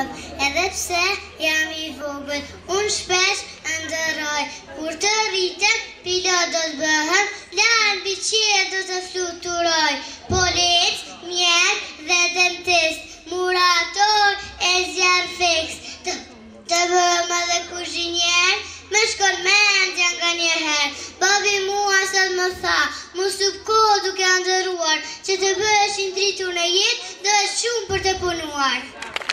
vogël, edhe pse jam i vogël, unë shpesh ndëroj, kur të rritëm, pilot do të bëhem dhe albi do të fluturoj, polic, mjek dhe dentist, murator e zjarë fix, të bëhem edhe kushinjer, me shkon me në nga njëherë, babi mu sot më tha, mu sub duke ndëruar, që të bëhë shindritur në jetë, Shumë për të punuar.